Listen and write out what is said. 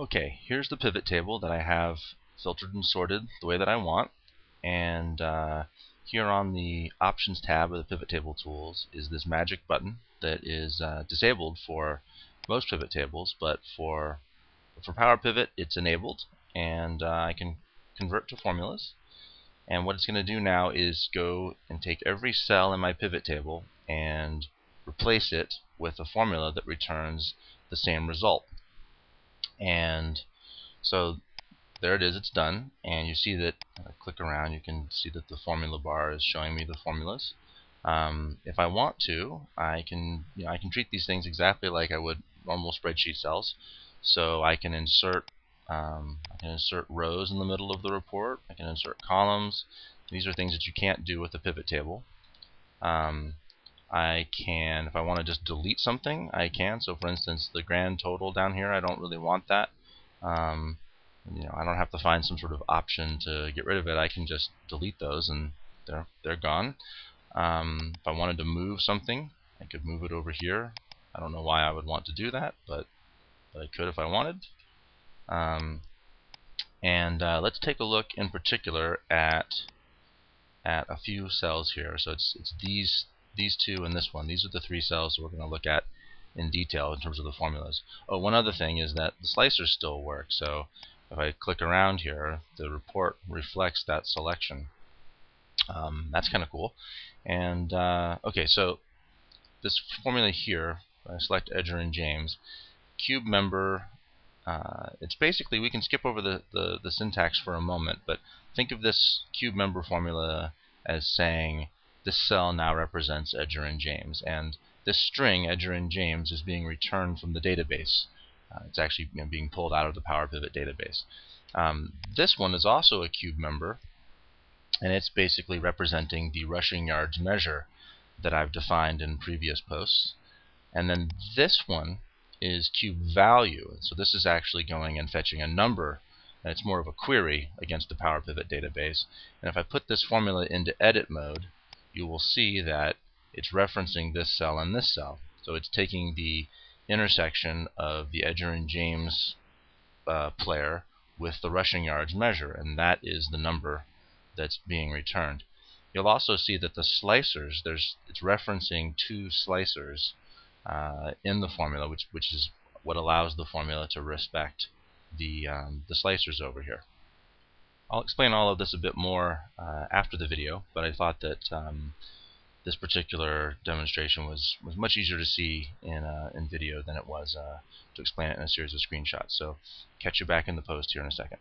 Okay, here's the pivot table that I have filtered and sorted the way that I want. And uh, here on the Options tab of the Pivot Table Tools is this magic button that is uh, disabled for most pivot tables, but for for Power Pivot it's enabled, and uh, I can convert to formulas. And what it's going to do now is go and take every cell in my pivot table and replace it with a formula that returns the same result. And so there it is, it's done. And you see that, I click around, you can see that the formula bar is showing me the formulas. Um, if I want to, I can you know, I can treat these things exactly like I would normal spreadsheet cells. So I can insert um, I can insert rows in the middle of the report. I can insert columns. These are things that you can't do with a pivot table. Um, I can, if I want to just delete something, I can. So for instance, the grand total down here, I don't really want that. Um, you know, I don't have to find some sort of option to get rid of it. I can just delete those and they're they're gone. Um, if I wanted to move something, I could move it over here. I don't know why I would want to do that, but, but I could if I wanted. Um, and uh, let's take a look in particular at at a few cells here. So it's it's these these two and this one. These are the three cells we're going to look at in detail in terms of the formulas. Oh, one other thing is that the slicers still work. So if I click around here, the report reflects that selection. Um, that's kind of cool. And uh, okay, so this formula here, I select Edgerrin James, cube member uh, it's basically, we can skip over the, the, the, syntax for a moment, but think of this cube member formula as saying this cell now represents Edgerrin James, and this string, Edgerrin James, is being returned from the database. Uh, it's actually you know, being pulled out of the Power Pivot database. Um, this one is also a cube member, and it's basically representing the rushing yards measure that I've defined in previous posts. And then this one is cube value. So this is actually going and fetching a number, and it's more of a query against the Power Pivot database. And if I put this formula into edit mode, you will see that it's referencing this cell and this cell. So it's taking the intersection of the Edgerrin James uh, player with the rushing yards measure, and that is the number that's being returned. You'll also see that the slicers, there's it's referencing two slicers uh, in the formula, which which is what allows the formula to respect the um, the slicers over here. I'll explain all of this a bit more uh, after the video, but I thought that um, this particular demonstration was was much easier to see in uh, in video than it was uh, to explain it in a series of screenshots. So catch you back in the post here in a second.